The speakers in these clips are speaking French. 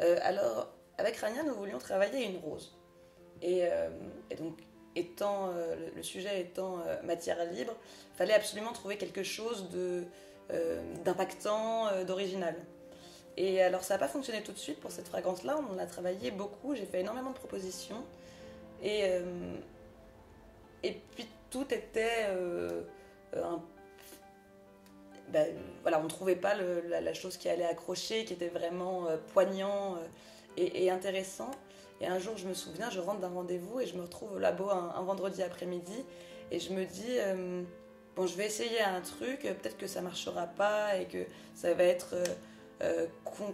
alors, avec Rania, nous voulions travailler une rose. Et, et donc, étant, le, sujet étant matière libre, fallait absolument trouver quelque chose d'impactant, d'original. Et alors ça n'a pas fonctionné tout de suite pour cette fragrance-là, on a travaillé beaucoup, j'ai fait énormément de propositions. Et, euh, et puis tout était on ne trouvait pas la, chose qui allait accrocher, qui était vraiment euh, poignant et, intéressant. Et un jour, je me souviens, je rentre d'un rendez-vous et je me retrouve au labo un, vendredi après-midi et je me dis, bon, je vais essayer un truc, peut-être que ça marchera pas et que ça va être euh,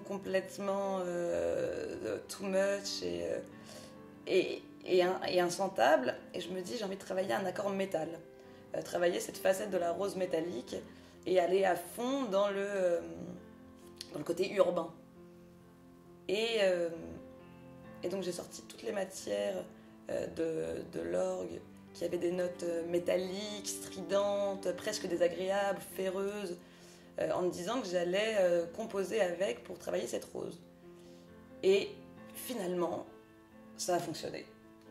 complètement euh, too much et, euh, et, et, et, insentable. Et je me dis, j'ai envie de travailler un accord métal. travailler cette facette de la rose métallique et aller à fond dans le, dans le côté urbain. Et, et donc j'ai sorti toutes les matières de, de l'orgue qui avaient des notes métalliques, stridentes, presque désagréables, ferreuses. Euh, en me disant que j'allais euh, composer avec pour travailler cette rose. Et finalement, ça a fonctionné.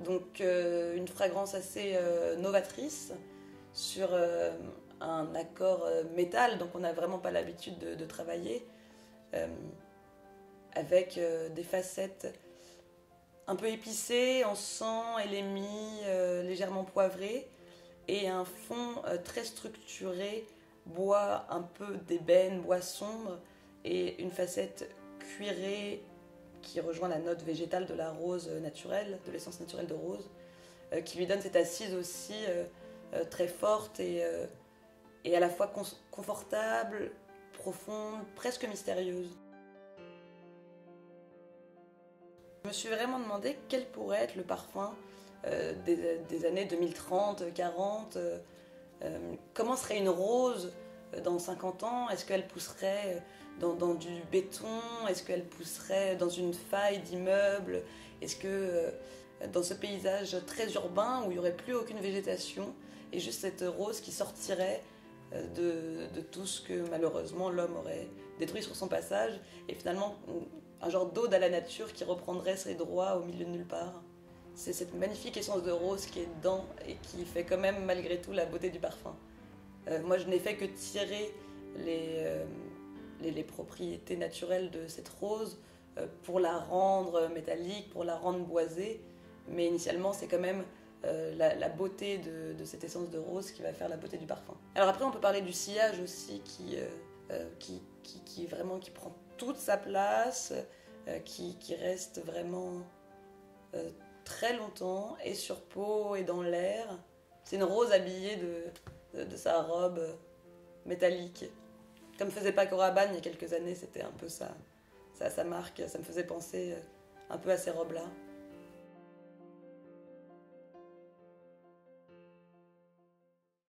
Donc euh, une fragrance assez novatrice sur un accord métal, donc on n'a vraiment pas l'habitude de, travailler, avec des facettes un peu épicées, en sang, élémie, légèrement poivré, et un fond très structuré bois un peu d'ébène, bois sombre, et une facette cuirée qui rejoint la note végétale de la rose naturelle, de l'essence naturelle de rose, euh, qui lui donne cette assise aussi euh, euh, très forte et, et à la fois confortable, profonde, presque mystérieuse. Je me suis vraiment demandé quel pourrait être le parfum des, des, années 2030, 40, euh, comment serait une rose euh, dans 50 ans? Est-ce qu'elle pousserait euh, dans, du béton? Est-ce qu'elle pousserait dans une faille d'immeuble? Est-ce que dans ce paysage très urbain où il n'y aurait plus aucune végétation et juste cette rose qui sortirait de, tout ce que malheureusement l'homme aurait détruit sur son passage. Et finalement un genre d'ode à la nature qui reprendrait ses droits au milieu de nulle part. C'est cette magnifique essence de rose qui est dedans et qui fait quand même malgré tout la beauté du parfum. Euh, moi, je n'ai fait que tirer les, euh, les, propriétés naturelles de cette rose euh, pour la rendre métallique, pour la rendre boisée, mais initialement, c'est quand même la, beauté de, cette essence de rose qui va faire la beauté du parfum. Alors après, on peut parler du sillage aussi qui, qui, qui, qui, vraiment qui prend toute sa place, qui, qui reste vraiment très longtemps, et sur peau et dans l'air. C'est une rose habillée de, sa robe métallique. Comme faisait Paco il y a quelques années, c'était un peu ça, ça, sa marque. Ça me faisait penser un peu à ces robes-là.